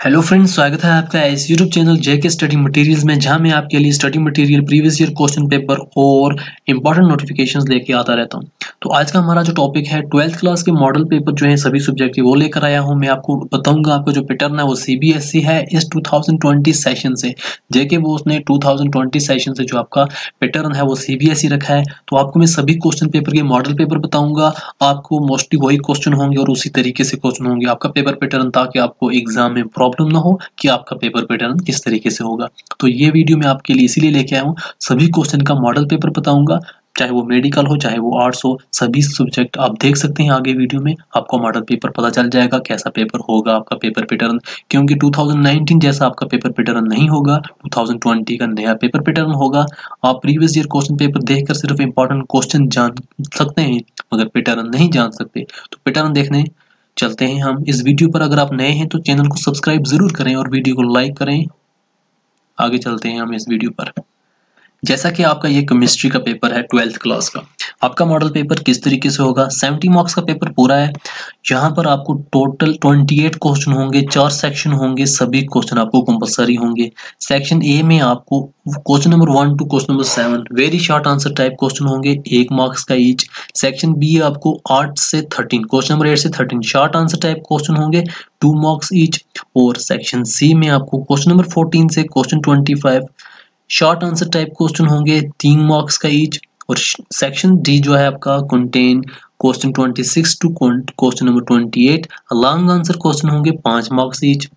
Hello friends स्वागत है आपका इस YouTube channel JK study materials में, जहाँ मैं आपके लिए study material previous year question paper और इंपॉर्टेंट नोटिफिकेशंस लेके आता रहता हूँ। तो आज का हमारा जो टॉपिक है ट्वेल्थ क्लास के मॉडल पेपर जो है, सभी सब्जेक्ट के वो लेकर आया हूँ। मैं आपको बताऊँगा आपका जो पैटर्न है, वो सीबीएसई है, इस टू सेशन से। जेके बोस ने टू सेशन से जो आपका पैटर्न है, वो सीबीएसई रखा है। तो आपको मैं सभी क्वेश्चन पेपर के मॉडल पेपर बताऊँगा। आपको मोस्टली वही क्वेश्चन होंगे और उसी तरीके से क्वेश्चन होंगे। आपका पेपर पैटर्न ताकि आपको एग्ज़ाम में प्रॉब्लम ना हो कि आपका पेपर पैटर्न किस तरीके से होगा। तो ये वीडियो मैं आपके लिए इसीलिए लेके आया हूँ, सभी क्वेश्चन का मॉडल पेपर बताऊँगा, चाहे वो मेडिकल हो, चाहे वो आर्ट्स हो, सभी सब्जेक्ट आप देख सकते हैं आगे वीडियो में, आपको मॉडल पेपर पता चल जाएगा कैसा पेपर होगा आपका पेपर पैटर्न क्योंकि 2019 जैसा आपका पेपर पैटर्न नहीं होगा 2020 का नया पेपर पैटर्न होगा। आप प्रीवियस ईयर क्वेश्चन पेपर देखकर सिर्फ़ इंपॉर्टेंट क्वेश्चन जान सकते हैं, मगर पैटर्न नहीं जान सकते। तो पैटर्न देखने चलते हैं हम। इस वीडियो पर अगर आप नए हैं तो चैनल को सब्सक्राइब ज़रूर करें और वीडियो को लाइक करें। आगे चलते हैं हम इस वीडियो पर। जैसा कि आपका ये केमिस्ट्री का पेपर है ट्वेल्थ क्लास का। आपका मॉडल पेपर किस तरीके से होगा? 70 मार्क्स का पेपर पूरा है। यहाँ पर आपको टोटल 28 क्वेश्चन होंगे, चार सेक्शन होंगे, सभी क्वेश्चन आपको कंपलसरी होंगे। सेक्शन ए में आपको question number one two question number seven very short answer type question होंगे, एक मार्क्स का ईच सेक्शन बी आपको आठ से थर्टीन क्वेश्चन नंबर एट से thirteen short answer type question होंगे टू मार्क्स ईच और सेक्शन सी में आपको क्वेश्चन नंबर फोर्टीन से question twenty five short answer type question होंगे, तीन मार्क्स का ईच और सेक्शन डी जो है आपका contain question 26 to question number 28 long answer question होंगे, पाँच मार्क्स ईच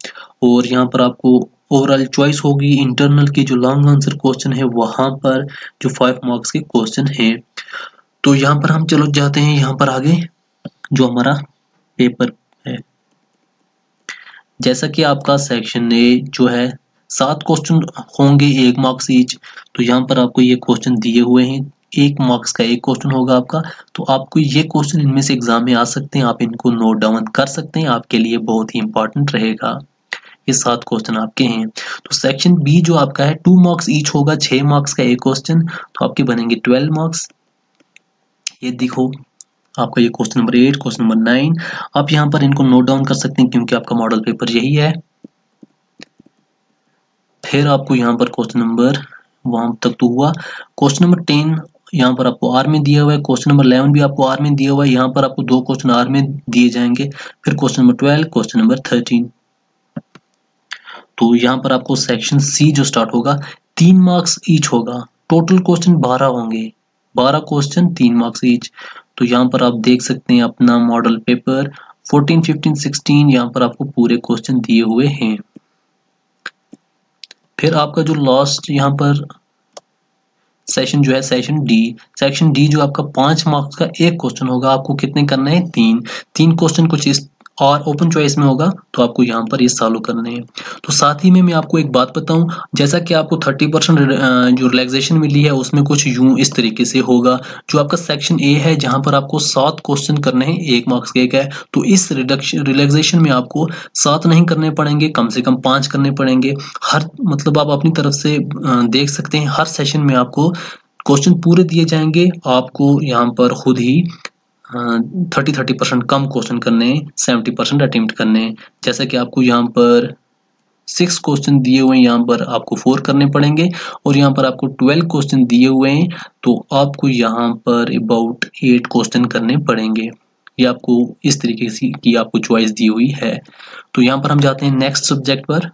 और यहाँ पर आपको ओवरऑल चॉइस होगी इंटरनल की जो लॉन्ग आंसर क्वेश्चन है, वहाँ पर जो फाइव मार्क्स के क्वेश्चन है. तो यहाँ पर हम चलो जाते हैं, यहाँ पर आगे, जो हमारा पेपर है। जैसा कि आपका सेक्शन ए जो है सात क्वेश्चन होंगे, एक मार्क्स ईच तो यहाँ पर आपको ये क्वेश्चन दिए हुए हैं। एक मार्क्स का एक क्वेश्चन होगा आपका। तो आपको ये क्वेश्चन इनमें से एग्ज़ाम में आ सकते हैं। आप इनको नोट डाउन कर सकते हैं। आपके लिए बहुत ही इंपॉर्टेंट रहेगा। ये सात क्वेश्चन आपके हैं। तो सेक्शन बी जो आपका है टू मार्क्स ईच होगा। छह मार्क्स का एक क्वेश्चन तो आपके बनेंगे ट्वेल्व मार्क्स ये देखो, आपका ये question number eight question number nine आप यहाँ पर इनको नोट डाउन कर सकते हैं क्योंकि आपका मॉडल पेपर यही है। फिर आपको यहाँ पर क्वेश्चन नंबर वहाँ तक तो हुआ। क्वेश्चन नंबर टेन यहाँ पर आपको आर में दिया हुआ है। क्वेश्चन नंबर इलेवन भी आपको आर में दिया हुआ है। यहाँ पर आपको दो क्वेश्चन आर में दिए जाएँगे। फिर question number twelve question number thirteen तो यहाँ पर आपको सेक्शन सी जो स्टार्ट होगा, तीन मार्क्स ईच होगा। टोटल क्वेश्चन बारह होंगे। बारह क्वेश्चन तीन मार्क्स ईच तो यहाँ पर आप देख सकते हैं अपना model paper fourteen fifteen sixteen यहाँ पर आपको पूरे क्वेश्चन दिए हुए हैं। फिर आपका जो लास्ट यहाँ पर सेशन जो है सेशन डी सेक्शन डी जो आपका पाँच मार्क्स का एक क्वेश्चन होगा, आपको कितने करने हैं? तीन। तीन क्वेश्चन कुछ इस और ओपन चॉइस में होगा तो आपको यहाँ पर ये सॉल्व करने हैं। तो साथ ही में मैं आपको एक बात बताऊँ, जैसा कि आपको 30 परसेंट जो रिलैक्सेशन मिली है, उसमें कुछ यूँ इस तरीके से होगा, जो आपका सेक्शन ए है, जहाँ पर आपको सात क्वेश्चन करने हैं, एक मार्क्स के एक है तो इस रिडक्शन रिलैक्सेशन में आपको सात नहीं करने पड़ेंगे, कम से कम पाँच करने पड़ेंगे। हर मतलब आप अपनी तरफ़ से देख सकते हैं, हर सेशन में आपको क्वेश्चन पूरे दिए जाएँगे, आपको यहाँ पर खुद ही थर्टी थर्टी परसेंट कम क्वेश्चन करने सेवेंटी परसेंट अटेम्प्ट करने। जैसा कि आपको यहाँ पर सिक्स क्वेश्चन दिए हुए हैं, यहाँ पर आपको फोर करने पड़ेंगे। और यहाँ पर आपको ट्वेल्व क्वेश्चन दिए हुए हैं तो आपको यहाँ पर अबाउट एट क्वेश्चन करने पड़ेंगे। ये आपको इस तरीके से की आपको चॉइस दी हुई है। तो यहाँ पर हम जाते हैं नेक्स्ट सब्जेक्ट पर।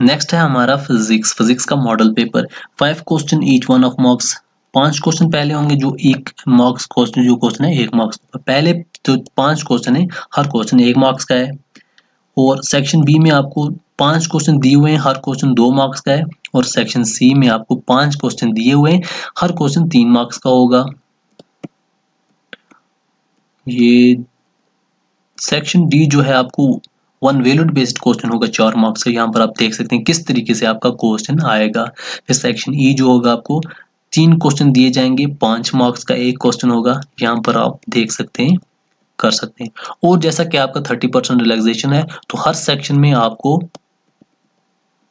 नेक्स्ट है हमारा फिजिक्स फिजिक्स का model paper five question each one of marks पाँच क्वेश्चन पहले होंगे जो एक मार्क्स क्वेश्चन जो क्वेश्चन है, एक मार्क्स पहले जो पाँच क्वेश्चन है, हर क्वेश्चन एक मार्क्स का है। और सेक्शन बी में आपको पाँच क्वेश्चन दिए हुए हैं, हर क्वेश्चन दो मार्क्स का है। और सेक्शन सी में आपको पाँच क्वेश्चन दिए हुए हैं, हर क्वेश्चन तीन मार्क्स का होगा। ये सेक्शन डी जो है आपको वन वैल्यूड बेस्ड क्वेश्चन होगा, चार मार्क्स का। यहाँ पर आप देख सकते हैं किस तरीके से आपका क्वेश्चन आएगा। फिर सेक्शन ई जो होगा आपको तीन क्वेश्चन दिए जाएँगे। पाँच मार्क्स का एक क्वेश्चन होगा। यहाँ पर आप देख सकते हैं, कर सकते हैं। और जैसा कि आपका थर्टी परसेंट रिलैक्सेशन है तो हर सेक्शन में आपको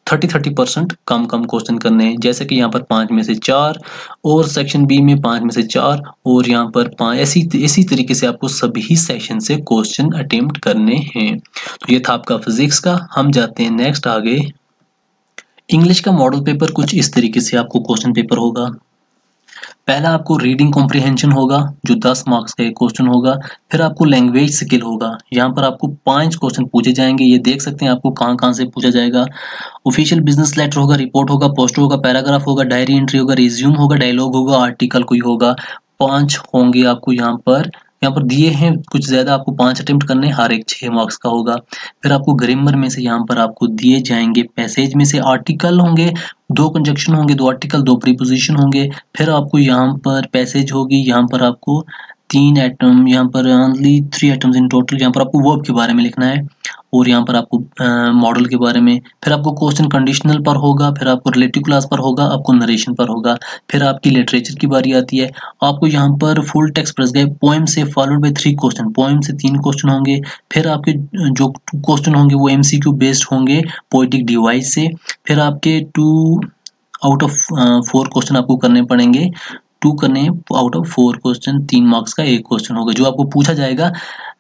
थर्टी थर्टी परसेंट कम कम क्वेश्चन करने हैं। जैसे कि यहाँ पर पाँच में से चार, और सेक्शन बी में पाँच में से चार, और यहाँ पर पाँच, ऐसी, इसी तरीके से आपको सभी सेक्शन से क्वेश्चन अटेम्प्ट करने हैं। तो ये था आपका फिजिक्स का। हम जाते हैं नेक्स्ट आगे। इंग्लिश का मॉडल पेपर कुछ इस तरीके से आपको क्वेश्चन पेपर होगा। पहला आपको रीडिंग कॉम्प्रिहेंशन होगा, जो 10 मार्क्स का एक क्वेश्चन होगा, फिर आपको लैंग्वेज स्किल होगा। यहाँ पर आपको पाँच क्वेश्चन पूछे जाएँगे, ये देख सकते हैं आपको कहाँ कहाँ से पूछा जाएगा। ऑफिशियल बिज़नेस लेटर होगा रिपोर्ट होगा पोस्टर होगा पैराग्राफ होगा डायरी एंट्री होगा रिज्यूम होगा डायलॉग होगा आर्टिकल कोई होगा। पाँच होंगे आपको यहाँ पर। यहाँ पर दिए हैं कुछ ज़्यादा आपको पाँच अटेम्प्ट करने हर एक छः मार्क्स का होगा। फिर आपको ग्रेमर में से यहाँ पर आपको दिए जाएँगे पैसेज में से आर्टिकल होंगे, दो कंजक्शन होंगे, दो आर्टिकल दो प्रीपोजिशन होंगे। फिर आपको यहाँ पर पैसेज होगी, यहाँ पर आपको तीन एटम यहाँ पर only three atoms in total यहाँ पर आपको वर्ब के बारे में लिखना है। और यहाँ पर आपको मॉडल के बारे में, फिर आपको क्वेश्चन कंडीशनल पर होगा, फिर आपको रिलेटिव क्लास पर होगा, आपको नरेशन पर होगा, फिर आपकी लिटरेचर की बारी आती है। आपको यहाँ पर फुल टेक्स्ट प्रेस गए पोएम से followed by three question poem से तीन क्वेश्चन होंगे, फिर आपके जो क्वेश्चन होंगे वो एमसीक्यू बेस्ड होंगे पोइटिक डिवाइस से, फिर आपके two out of four question आपको करने पड़ेंगे टू करने आउट ऑफ़ फोर क्वेश्चन तीन मार्क्स का एक क्वेश्चन होगा, जो आपको पूछा जाएगा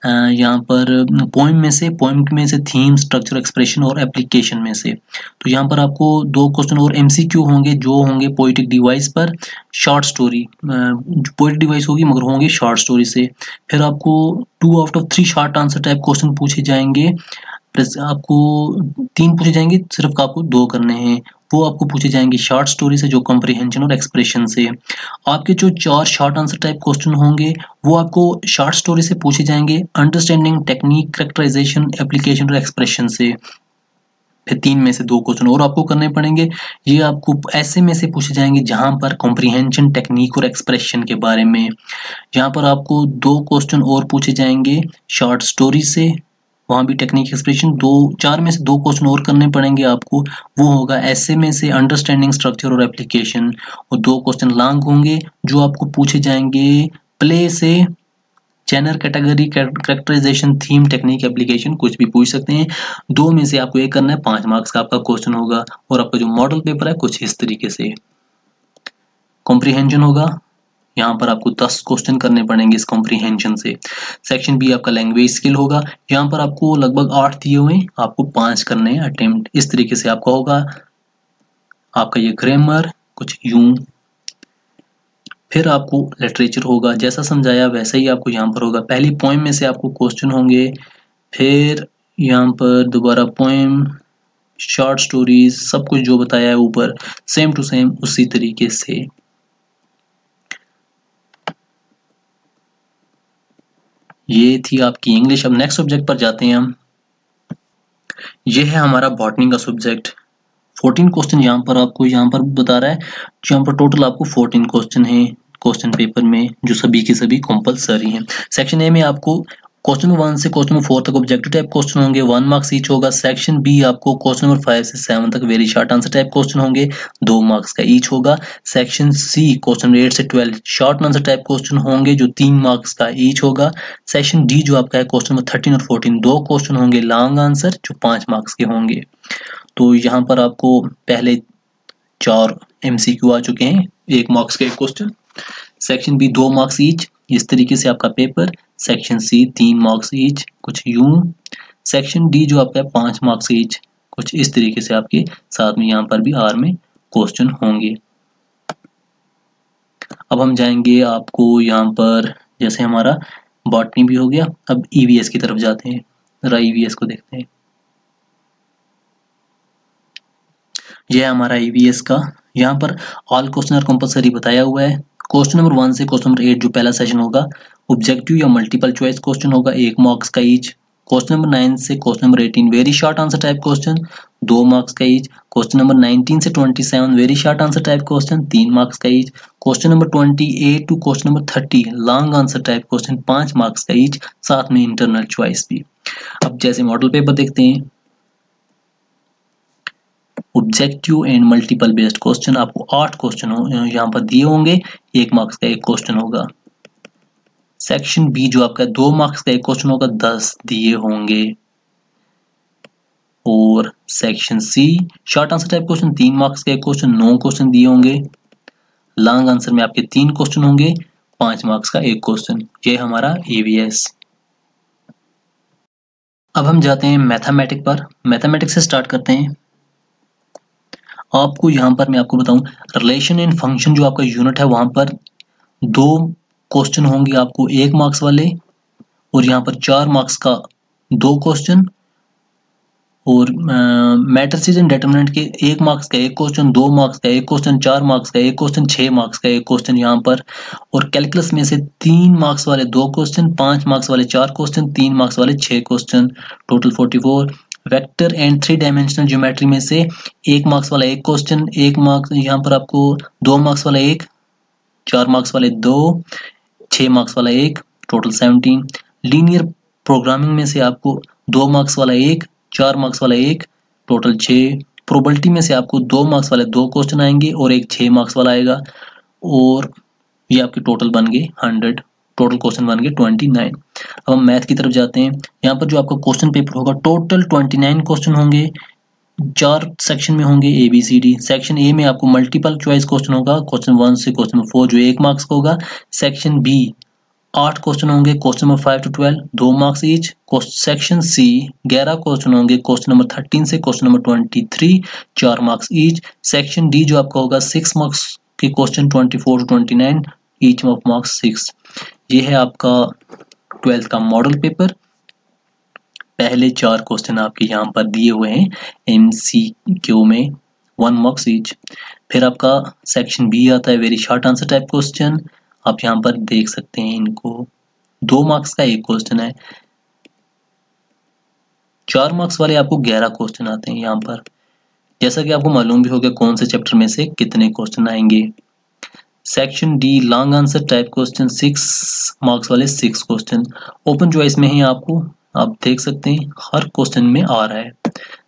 यहाँ पर पोइम में से पोइम में से थीम स्ट्रक्चर एक्सप्रेशन और एप्लीकेशन में से। तो यहाँ पर आपको दो क्वेश्चन और एमसीक्यू होंगे, जो होंगे पोइटिक डिवाइस पर शॉर्ट स्टोरी पोइटिक डिवाइस होगी, मगर होंगे शॉर्ट स्टोरी से। फिर आपको two out of three short answer type question पूछे जाएँगे। आपको तीन पूछे जाएँगे, सिर्फ़ आपको दो करने हैं। वो आपको पूछे जाएँगे शॉर्ट स्टोरी से, जो कॉम्प्रिहेंशन और एक्सप्रेशन से। आपके जो चार शॉर्ट आंसर टाइप क्वेश्चन होंगे, वो आपको शॉर्ट स्टोरी से पूछे जाएँगे अंडरस्टैंडिंग टेक्निक करेक्टराइजेशन एप्लीकेशन और एक्सप्रेशन से। फिर तीन में से दो क्वेश्चन और आपको करने पड़ेंगे। ये आपको ऐसे में से पूछे जाएँगे जहाँ पर कॉम्प्रिहेंशन टेक्निक और एक्सप्रेशन के बारे में। यहाँ पर आपको दो क्वेश्चन और पूछे जाएँगे शॉर्ट स्टोरी से। वहाँ भी टेक्निक एक्सप्रेशन दो, चार में से दो क्वेश्चन और करने पड़ेंगे आपको। वो होगा ऐसे में से अंडरस्टैंडिंग स्ट्रक्चर और एप्लीकेशन और दो क्वेश्चन लॉन्ग होंगे, जो आपको पूछे जाएँगे प्ले से channel category characterisation theme technique application कुछ भी पूछ सकते हैं। दो में से आपको एक करना है, पाँच मार्क्स का आपका क्वेश्चन होगा और आपका जो मॉडल पेपर है, कुछ इस तरीके से। कॉम्प्रीहेंशन होगा। यहाँ पर आपको दस क्वेश्चन करने पड़ेंगे इस कॉम्प्रीहेंशन से। सेक्शन बी आपका लैंग्वेज स्किल होगा। यहाँ पर आपको लगभग आठ दिए हुए आपको पाँच करने हैं अटेम्प्ट इस तरीके से आपका होगा। आपका ये ग्रामर कुछ यूँ। फिर आपको लिटरेचर होगा। जैसा समझाया, वैसा ही आपको यहाँ पर होगा। पहली पोइम में से आपको क्वेश्चन होंगे। फिर यहाँ पर दोबारा पोइम शॉर्ट स्टोरीज सब कुछ जो बताया है ऊपर सेम टू सेम उसी तरीके से। ये थी आपकी इंग्लिश अब नेक्स्ट सब्जेक्ट पर जाते हैं हम। ये है हमारा बॉटनी का सब्जेक्ट 14 क्वेश्चन यहाँ पर आपको यहाँ पर बता रहा है यहाँ पर टोटल आपको 14 क्वेश्चन है। क्वेश्चन पेपर में जो सभी के सभी कंपलसरी हैं। सेक्शन ए में आपको क्वेश्चन नंबर वन से क्वेश्चन नंबर फोर तक ऑब्जेक्टिव टाइप क्वेश्चन होंगे। वन मार्क्स ईच होगा। सेक्शन बी आपको क्वेश्चन नंबर फाइव से सेवन तक very short answer type question होंगे। दो मार्क्स का ईच होगा। Section C question number eight से twelve short answer type question होंगे, जो तीन मार्क्स का ईच होगा। सेक्शन डी जो आपका है क्वेश्चन नंबर थर्टीन और फोर्टीन दो क्वेश्चन होंगे लॉन्ग आंसर जो पाँच मार्क्स के होंगे। तो यहाँ पर आपको पहले चार एमसीक्यू आ चुके हैं। एक मार्क्स का एक क्वेश्चन सेक्शन बी दो मार्क्स ईच इस तरीके से आपका पेपर सेक्शन सी तीन मार्क्स ईच कुछ यूँ सेक्शन डी जो आपका पाँच मार्क्स ईच कुछ इस तरीके से आपके साथ में यहाँ पर भी आर में क्वेश्चन होंगे। अब हम जाएँगे आपको यहाँ पर, जैसे हमारा बॉटनी भी हो गया, अब ईवीएस की तरफ़ जाते हैं। जरा ईवीएस को देखते हैं। यह हमारा ईवीएस का, यहाँ पर ऑल क्वेश्चन कंपलसरी बताया हुआ है। क्वेश्चन नंबर वन से क्वेश्चन नंबर एट जो पहला सेशन होगा ऑब्जेक्टिव या मल्टीपल चॉइस क्वेश्चन होगा, एक मार्क्स का ईच क्वेश्चन नंबर नाइन से question number eighteen very short answer type question दो मार्क्स का ईच क्वेश्चन नंबर नाइनटीन से twenty seven very short answer type question तीन मार्क्स का each question number twenty eight to question number thirty long answer type question पाँच marks का each साथ में internal choice भी. अब जैसे मॉडल पेपर देखते हैं objective and multiple based question आपको आठ क्वेश्चन यहाँ पर दिए होंगे, एक मार्क्स का एक क्वेश्चन होगा। सेक्शन बी जो आपका दो मार्क्स का एक क्वेश्चन होगा, दस दिए होंगे। और section C short answer type question तीन मार्क्स का एक क्वेश्चन नौ क्वेश्चन दिए होंगे। लॉन्ग आंसर में आपके तीन क्वेश्चन होंगे, पाँच मार्क्स का एक क्वेश्चन ये हमारा ईवीएस अब हम जाते हैं मैथमेटिक पर। मैथमेटिक्स से स्टार्ट करते हैं। आपको यहाँ पर मैं आपको बताऊँ रिलेशन इन फ़ंक्शन जो आपका यूनिट है, वहाँ पर दो क्वेश्चन होंगे आपको, एक मार्क्स वाले और यहाँ पर चार मार्क्स का दो क्वेश्चन और मैट्रिसेस एंड डेटर्मिनेंट के एक मार्क्स का एक क्वेश्चन दो मार्क्स का एक क्वेश्चन चार मार्क्स का एक क्वेश्चन छह मार्क्स का एक क्वेश्चन यहाँ पर और कैलकुलस में से तीन मार्क्स वाले दो क्वेश्चन पाँच मार्क्स वाले चार क्वेश्चन तीन मार्क्स वाले छह question total forty four vector and three dimensional geometry में से एक मार्क्स वाला एक क्वेश्चन, एक मार्क्स, यहाँ पर आपको दो मार्क्स वाला एक, चार मार्क्स वाले दो, छह मार्क्स वाला एक, टोटल सेवनटीन। लीनियर प्रोग्रामिंग में से आपको दो मार्क्स वाला एक, चार मार्क्स वाला एक, टोटल छः प्रोबलिटी में से आपको दो मार्क्स वाले दो क्वेश्चन आएँगे और एक छः मार्क्स वाला आएगा और ये आपके टोटल बन गए हंड्रेड। टोटल क्वेश्चन बन गए ट्वेंटी नाइन अब हम मैथ की तरफ़ जाते हैं। यहाँ पर जो आपका क्वेश्चन पेपर होगा टोटल ट्वेंटी नाइन क्वेश्चन होंगे। चार सेक्शन में होंगे A B C D section A में आपको मल्टीपल चॉइस क्वेश्चन होगा। क्वेश्चन वन से क्वेश्चन फोर जो एक मार्क्स का होगा। सेक्शन बी आठ क्वेश्चन होंगे। Question number five to twelve दो मार्क्स ईच सेक्शन सी ग्यारह क्वेश्चन होंगे। क्वेश्चन नंबर थर्टीन से क्वेश्चन नंबर ट्वेंटी थ्री चार मार्क्स ईच सेक्शन डी जो आपका होगा सिक्स मार्क्स के question twenty four to twenty nine each of marks six ये है आपका ट्वेल्थ का मॉडल पेपर। पहले चार क्वेश्चन आपके यहाँ पर दिए हुए हैं एम सी क्यू में वन मार्क्स ईच फिर आपका सेक्शन बी आता है very short answer type question आप यहाँ पर देख सकते हैं इनको। दो मार्क्स का एक क्वेश्चन है। चार मार्क्स वाले आपको ग्यारह क्वेश्चन आते हैं यहाँ पर। जैसा कि आपको मालूम भी होगा कौन से चैप्टर में से कितने क्वेश्चन आएँगे। Section D long answer type question six marks वाले सिक्स क्वेश्चन ओपन चॉइस में ही आपको, आप देख सकते हैं, हर क्वेश्चन में आ रहा है।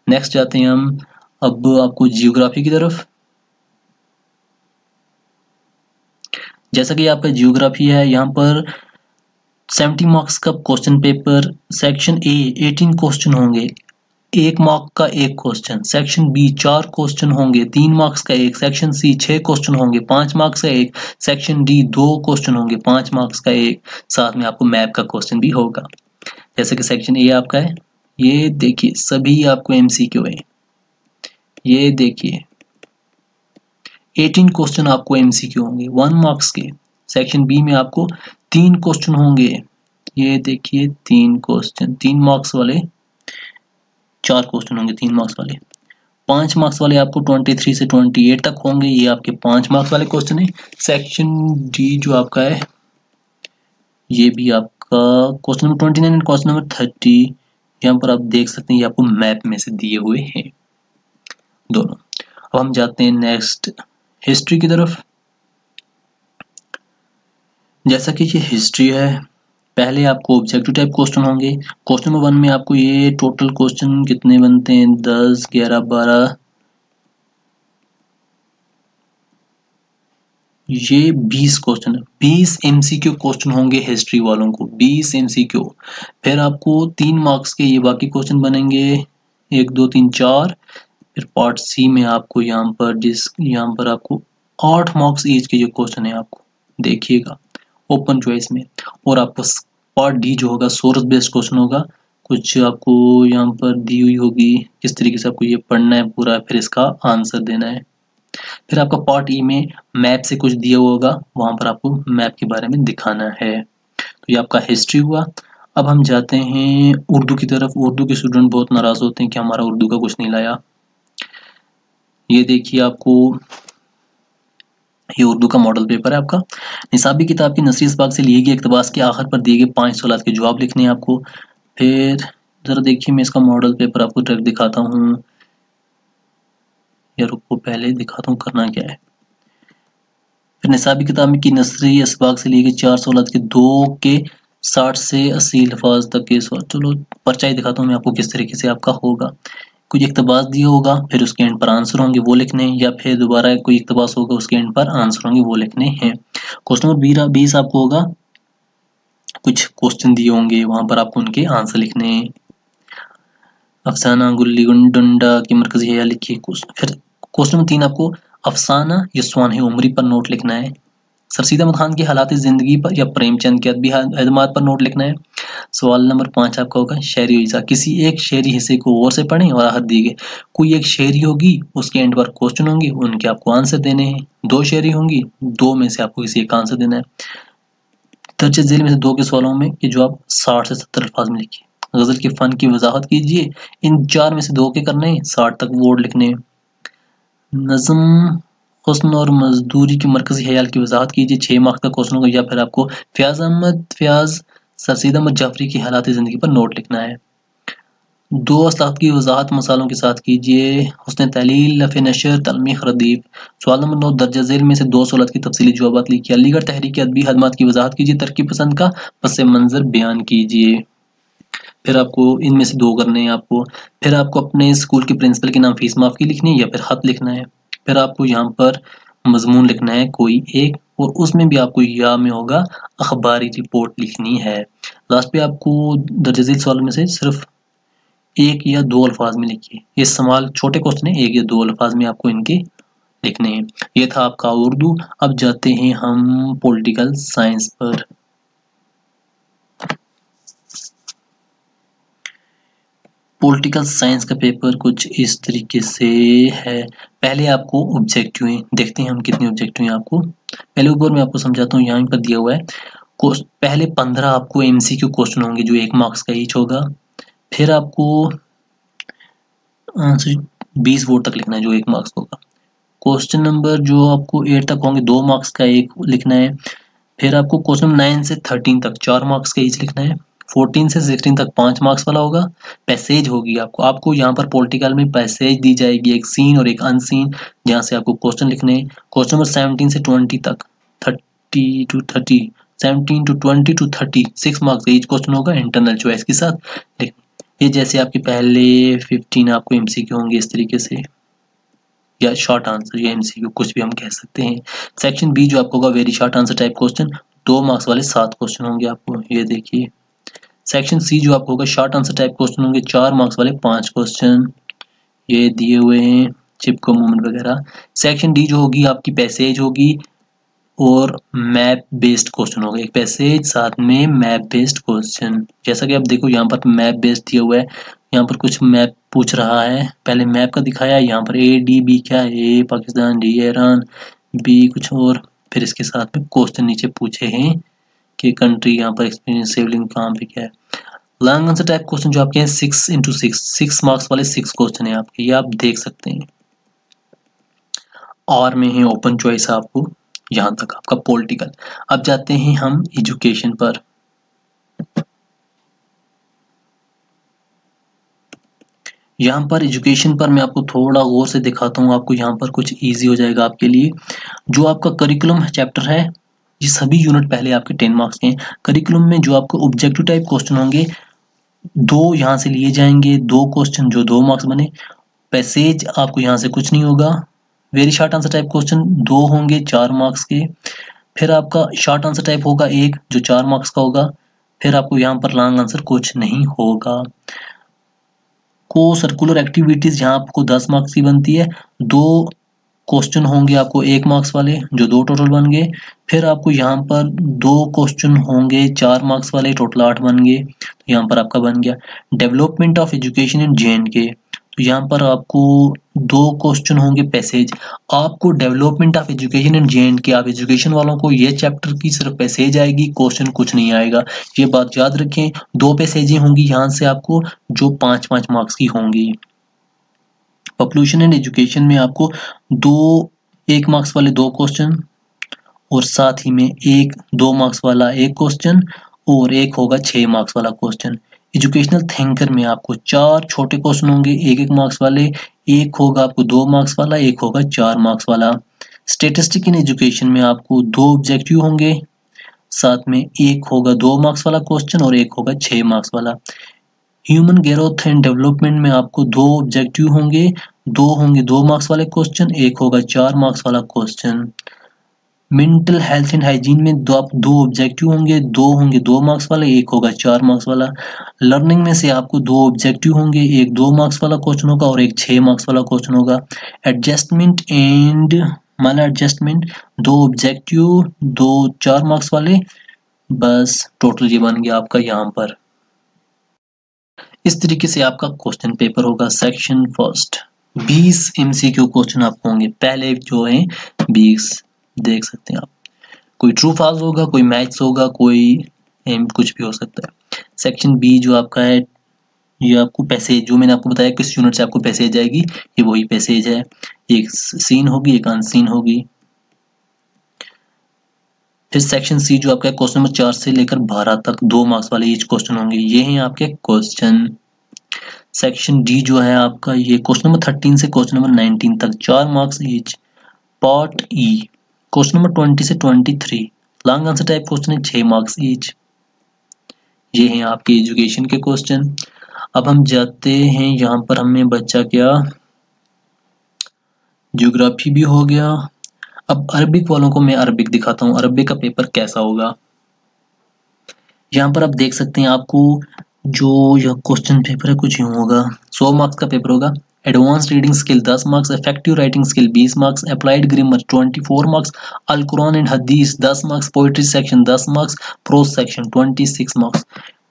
नेक्स्ट जाते हैं हम, अब आपको जियोग्राफी की तरफ़। जैसा कि आपका जियोग्राफी है, यहाँ पर 70 मार्क्स का question paper section A 18 question होंगे। एक मार्क का एक क्वेश्चन सेक्शन बी चार क्वेश्चन होंगे, तीन मार्क्स का एक. सेक्शन सी छह क्वेश्चन होंगे, पाँच मार्क्स का एक. सेक्शन डी दो क्वेश्चन होंगे, पाँच मार्क्स का एक. साथ में आपको मैप का क्वेश्चन भी होगा. जैसे कि सेक्शन ए आपका है, ये देखिए, सभी आपको एमसीक्यू है. ये देखिए 18 क्वेश्चन आपको एमसीक्यू होंगे वन मार्क्स के. सेक्शन बी में आपको तीन क्वेश्चन होंगे. ये देखिए, तीन क्वेश्चन तीन मार्क्स वाले चार क्वेश्चन होंगे, तीन मार्क्स वाले। पाँच मार्क्स वाले आपको 23 से 28 तक होंगे। ये आपके पाँच मार्क्स वाले क्वेश्चन है। सेक्शन डी जो आपका है, ये भी आपका question number 29 and question number 30 यहाँ पर आप देख सकते हैं, ये आपको मैप में से दिए हुए हैं। दोनों। अब हम जाते हैं नेक्स्ट हिस्ट्री की तरफ़। जैसा कि ये हिस्ट्री है पहले आपको ऑब्जेक्टिव टाइप क्वेश्चन होंगे। क्वेश्चन नंबर वन में आपको ये टोटल क्वेश्चन कितने बनते हैं? दस, ग्यारह, बारह। ये बीस क्वेश्चन बीस एमसीक्यू क्वेश्चन होंगे हिस्ट्री वालों को। बीस एमसीक्यू फिर आपको तीन मार्क्स के ये बाकी क्वेश्चन बनेंगे। एक, दो, तीन, चार। फिर पार्ट सी में आपको यहाँ पर जिस, यहाँ पर आपको आठ मार्क्स ईच के जो क्वेश्चन है आपको। देखिएगा। ओपन चॉइस में। और आपको पार्ट डी जो होगा, सोर्स बेस्ड क्वेश्चन होगा। कुछ आपको यहाँ पर दी हुई होगी, किस तरीके से आपको ये पढ़ना है पूरा, फिर इसका आंसर देना है। फिर आपका पार्ट ई में मैप से कुछ दिया हुआ होगा, वहाँ पर आपको मैप के बारे में दिखाना है। तो ये आपका हिस्ट्री हुआ। अब हम जाते हैं उर्दू की तरफ़। उर्दू के स्टूडेंट बहुत नाराज़ होते हैं कि हमारा उर्दू का कुछ नहीं लाया। ये देखिए आपको ये उर्दू का मॉडल पेपर है आपका। निसाबी किताब की नसरी बाग से लिए गए इकतबास के आखिर पर दिए गए पाँच सवाल के जवाब लिखने हैं आपको। फिर ज़रा देखिए मैं इसका मॉडल पेपर आपको ट्रैक दिखाता हूँ। या रुको, पहले दिखाता हूँ करना क्या है। फिर निसाबी किताब की नसरी इसबाग से लिए गए चार सवाल के दो के साठ से अस्सी अल्फाज तक के सवाल। चलो, परचाई दिखाता हूँ मैं आपको किस तरीके से आपका होगा। कुछ इकतबास दिया होगा, फिर उसके एंड पर आंसर होंगे, वो लिखने, या फिर दोबारा कोई इकतबास होगा, उसके एंड पर आंसर होंगे, वो लिखने हैं। क्वेश्चन नंबर बीस आपको होगा, कुछ क्वेश्चन दिए होंगे, वहाँ पर आपको उनके आंसर लिखने हैं। अफसाना, गुल्ली डंडा, की मरकजी हया लिखिए फिर क्वेश्चन नंबर तीन आपको, अफसाना या स्वान उमरी पर नोट लिखना है। सरसीद अहमद खान की हालात ज़िंदगी पर, या प्रेमचंद के अदबी अदमात पर नोट लिखना है। सवाल नंबर पाँच आपका होगा, शहरी हिस्सा किसी एक शहरी हिस्से को और से पढ़ें और आहत दी गए कोई एक शहरी होगी, उसके एंड पर क्वेश्चन होंगे, उनके आपको आंसर देने हैं। दो शहरी होंगी, दो में से आपको किसी एक का आंसर देना है। दर्ज ज़िले में से दो के सवालों में कि जो आप साठ से सत्तर अल्फाज में लिखिए। गज़ल के फ़न की वजाहत कीजिए। इन चार में से दो के करने हैं, साठ तक वर्ड लिखने नज़म हुस्न और मजदूरी की मरकजी ख्याल की वजाहत कीजिए छः मार्क्स का क्वेश्चन होगा या फिर आपको फ्याज अहमद फ्याज सरसीद अहमद जाफरी की हालात ज़िंदगी पर नोट लिखना है दो असलात की वजाहत मसालों के साथ कीजिए हुसन तहलील लफ़ नशर तलमी खरदीफ सवाल नंबर नौ दर्जा झेल में से दो सहूलत की तफसीली जवाब लिखिए अलीगढ़ तहरीक अदबी खदमात की वजाहत कीजिए तरक्की पसंद का पस मंज़र बयान कीजिए फिर आपको इनमें से दो करने हैं आपको फिर आपको अपने स्कूल के प्रिंसिपल के नाम फ़ीस माफ़ की लिखनी है या फिर खत लिखना है फिर आपको यहाँ पर मजमून लिखना है कोई एक, और उसमें भी आपको या में होगा अखबारी रिपोर्ट लिखनी है। लास्ट पे आपको दर्जजील सवाल में से सिर्फ़ एक या दो अल्फाज में लिखिए। ये सवाल, छोटे क्वेश्चन है, एक या दो अल्फाज में आपको इनके लिखने हैं। ये था आपका उर्दू। अब जाते हैं हम पॉलिटिकल साइंस पर। पॉलिटिकल साइंस का पेपर कुछ इस तरीके से है। पहले आपको ऑब्जेक्टिव देखते हैं हम कितने ऑब्जेक्टिव हैं आपको। पहले ऊपर मैं आपको समझाता हूँ, यहाँ पर दिया हुआ है। पहले पंद्रह आपको एमसीक्यू क्वेश्चन होंगे जो एक मार्क्स का ईच होगा। फिर आपको बीस वोट तक लिखना है जो एक मार्क्स होगा। क्वेश्चन नंबर जो आपको एट तक होंगे, दो मार्क्स का एक लिखना है। फिर आपको क्वेश्चन नाइन से थर्टीन तक चार मार्क्स का ईच लिखना है। फोर्टीन से सिक्सटीन तक पाँच मार्क्स वाला होगा। पैसेज होगी आपको। आपको यहाँ पर पॉलिटिकल में पैसेज दी जाएगी। एक सीन और एक अनसीन जहाँ से आपको क्वेश्चन लिखने क्वेश्चन नंबर सेवनटीन से ट्वेंटी तक। Thirty to thirty seventeen to twenty two thirty six marks each question होगा। इंटरनल चॉइस के साथ। ये जैसे आपके पहले फिफ्टीन आपको एम होंगे इस तरीके से। या शॉर्ट आंसर या एमसीक्यू कुछ भी हम कह सकते हैं। सेक्शन बी जो आपको होगा very short answer type question दो मार्क्स वाले सात क्वेश्चन होंगे आपको। ये देखिए। सेक्शन सी जो आपको होगा शॉर्ट आंसर टाइप क्वेश्चन होंगे, चार मार्क्स वाले पाँच क्वेश्चन ये दिए हुए हैं चिपको मूवमेंट वगैरह। सेक्शन डी जो होगी, आपकी पैसेज होगी और मैप बेस्ड क्वेश्चन होगा। एक पैसेज साथ में मैप बेस्ड क्वेश्चन जैसा कि आप देखो, यहाँ पर मैप बेस्ड दिया हुआ है। यहाँ पर कुछ मैप पूछ रहा है। पहले मैप का दिखाया, यहाँ पर ए डी बी क्या है? A Pakistan D Iran B कुछ और। फिर इसके साथ में क्वेश्चन नीचे पूछे हैं। कि कंट्री यहाँ पर एक्सपीरियंस सिवलिंग कहाँ पे क्या है। लॉन्ग आंसर टाइप क्वेश्चन जो आपके हैं six into six six marks वाले सिक्स क्वेश्चन है आपके, ये आप देख सकते हैं। और में है ओपन चॉइस आपको, यहाँ तक आपका पॉलिटिकल अब जाते हैं हम एजुकेशन पर। यहाँ पर एजुकेशन पर मैं आपको थोड़ा गौर से दिखाता हूँ, आपको यहाँ पर कुछ इजी हो जाएगा आपके लिए। जो आपका करिकुलम चैप्टर है ये सभी यूनिट पहले आपके टेन मार्क्स के हैं। करिकुलम में जो आपको ऑब्जेक्टिव टाइप क्वेश्चन होंगे, दो यहाँ से लिए जाएँगे, दो क्वेश्चन जो दो मार्क्स बने। पैसेज आपको यहाँ से कुछ नहीं होगा। Very short answer type question दो होंगे चार मार्क्स के। फिर आपका शॉर्ट आंसर टाइप होगा एक, जो चार मार्क्स का होगा। फिर आपको यहाँ पर लॉन्ग आंसर कुछ नहीं होगा। को सर्कुलर एक्टिविटीज़ यहाँ आपको दस मार्क्स की बनती है। दो क्वेश्चन होंगे आपको एक मार्क्स वाले, जो दो टोटल बन गए। फिर आपको यहाँ पर दो क्वेश्चन होंगे, चार मार्क्स वाले टोटल आठ बन गए। तो यहाँ पर आपका बन गया। Development of education in J and K तो यहाँ पर आपको दो क्वेश्चन होंगे पैसेज आपको development of education in J and K आप एजुकेशन वालों को ये चैप्टर की सिर्फ़ पैसेज आएगी क्वेश्चन कुछ नहीं आएगा। ये बात याद रखें, दो पैसेजें होंगी यहाँ से आपको, जो पाँच पाँच मार्क्स की होंगी। पॉपुलेशन एंड एजुकेशन में आपको दो एक मार्क्स वाले दो क्वेश्चन और साथ ही में एक, दो मार्क्स वाला एक क्वेश्चन और एक होगा छः मार्क्स वाला क्वेश्चन एजुकेशनल थिंकर में आपको चार छोटे क्वेश्चन होंगे, एक एक मार्क्स वाले, एक होगा आपको दो मार्क्स वाला, एक होगा चार मार्क्स वाला. स्टेटिस्टिक इन एजुकेशन में आपको दो ऑब्जेक्टिव होंगे, साथ में एक होगा दो मार्क्स वाला क्वेश्चन और एक होगा छः मार्क्स वाला. ह्यूमन ग्रोथ एंड डेवलपमेंट में आपको दो ऑब्जेक्टिव होंगे, दो होंगे दो मार्क्स वाले क्वेश्चन एक होगा चार मार्क्स वाला question mental health and hygiene में दो आप दो ऑब्जेक्टिव होंगे, दो होंगे दो मार्क्स वाले, एक होगा चार मार्क्स वाला. लर्निंग में से आपको दो ऑब्जेक्टिव होंगे, एक दो मार्क्स वाला क्वेश्चन होगा और एक छः मार्क्स वाला क्वेश्चन होगा. एडजस्टमेंट एंड माला एडजस्टमेंट दो ऑब्जेक्टिव दो चार मार्क्स वाले, बस टोटल ये बन गया आपका यहाँ पर. इस तरीके से आपका क्वेश्चन पेपर होगा सेक्शन फ़र्स्ट बीस एमसीक्यू क्वेश्चन आपको होंगे। पहले जो है, बीस देख सकते हैं आप। कोई ट्रू फॉल्स होगा, कोई मैथ्स होगा, कोई एम कुछ भी हो सकता है। सेक्शन बी जो आपका है, ये आपको पैसेज जो मैंने आपको बताया, किस यूनिट से आपको पैसेज आएगी, ये वही पैसेज है। एक सीन होगी, एक अनसीन होगी। फिर सेक्शन सी जो आपका क्वेश्चन नंबर चार से लेकर बारह तक दो मार्क्स वाले ईच क्वेश्चन होंगे, ये हैं आपके क्वेश्चन सेक्शन डी जो है आपका, ये क्वेश्चन नंबर थर्टीन से क्वेश्चन नंबर नाइनटीन तक चार marks each part E question number twenty से twenty three long answer type question है छः मार्क्स ईच ये हैं आपके एजुकेशन के क्वेश्चन अब हम जाते हैं, यहाँ पर हमें बच्चा क्या? ज्योग्राफी भी हो गया. अब अरबिक वालों को मैं अरबिक दिखाता हूँ। अरबिक का पेपर कैसा होगा? यहाँ पर आप देख सकते हैं आपको जो यह क्वेश्चन पेपर है, कुछ यूँ होगा। सौ मार्क्स का पेपर होगा। Advance reading skill 10 marks effective writing skill 20 marks applied grammar 24 marks Al Quran and हदीस 10 marks poetry section 10 marks prose section 26 marks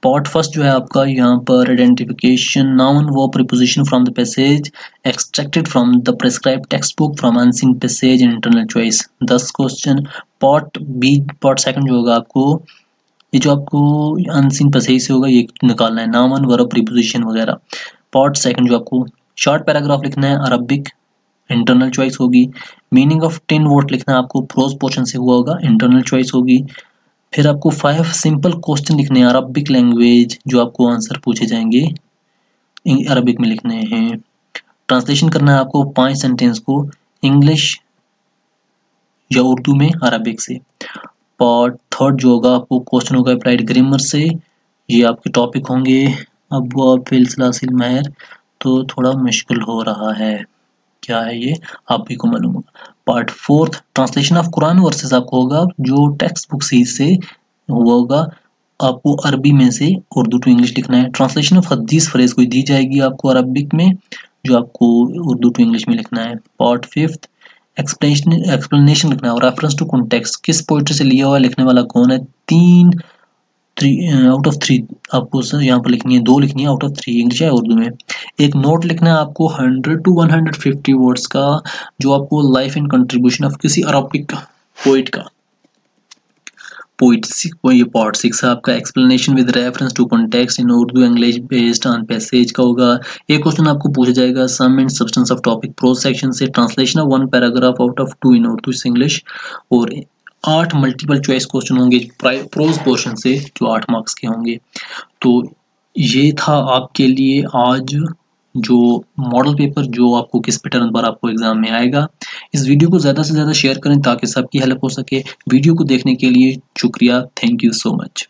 part first जो है आपका यहाँ पर आइडेंटिफिकेशन नाउन वो preposition from the passage extracted from the prescribe text book from unseen passage and internal choice दस question part B part second जो होगा आपको, ये जो आपको अनसीन पैसेज से होगा, ये निकालना है नाउन वर्ब प्रीपोजिशन वगैरह। पार्ट सेकंड जो आपको शॉर्ट पैराग्राफ लिखना है अरबिक इंटरनल चॉइस होगी। मीनिंग ऑफ़ टेन वर्ड लिखना है आपको प्रोज पोर्शन से हुआ होगा इंटरनल चॉइस होगी। फिर आपको फाइव सिंपल क्वेश्चन लिखने हैं अरबिक लैंग्वेज जो आपको आंसर पूछे जाएँगे अरबिक में लिखने हैं। ट्रांसलेशन करना है आपको पाँच सेंटेंस को इंग्लिश या उर्दू में अरबिक से। पार्ट थर्ड जो होगा, आपको क्वेश्चन होगा अप्लाइड ग्रामर से। ये आपके टॉपिक होंगे। अब फिलसिला सिलमहर तो थोड़ा मुश्किल हो रहा है। क्या है ये? आप ही को मालूम होगा। Part fourth translation of Quran verses आपको होगा, जो टेक्स्ट बुक सीज से हुआ होगा, आपको अरबी में से उर्दू टू इंग्लिश लिखना है। ट्रांसलेशन ऑफ़ हदीस फ्रेज कोई दी जाएगी आपको अरबिक में, जो आपको उर्दू टू इंग्लिश में लिखना है। पार्ट फिफ्थ एक्सप्लेनेशन लिखना है। और रेफरेंस टू कॉन्टेक्स्ट किस पोइट्री से लिया हुआ लिखने वाला कौन है? तीन थ्री आउट ऑफ़ थ्री आपको यहाँ पर लिखनी है, दो लिखनी है आउट ऑफ़ थ्री इंग्लिश है उर्दू में। एक नोट लिखना है आपको hundred to one hundred fifty words का, जो आपको लाइफ एंड कंट्रीब्यूशन ऑफ़ किसी अरबिक पोइट का पोइट पार्ट सिक्स है, आपका explanation with reference to context in Urdu English based on passage का होगा। एक क्वेश्चन आपको पूछा जाएगा sum and substance of topic section से translation of one paragraph out of two in Urdu English और आठ मल्टीपल चॉइस क्वेश्चन होंगे प्रोज पोर्शन से, जो आठ मार्क्स के होंगे। तो ये था आपके लिए आज जो मॉडल पेपर जो आपको किस पैटर्न पर आपको एग्ज़ाम में आएगा, इस वीडियो को ज़्यादा से ज़्यादा शेयर करें ताकि सबकी हेल्प हो सके। वीडियो को देखने के लिए शुक्रिया। Thank you so much